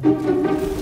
Yeah!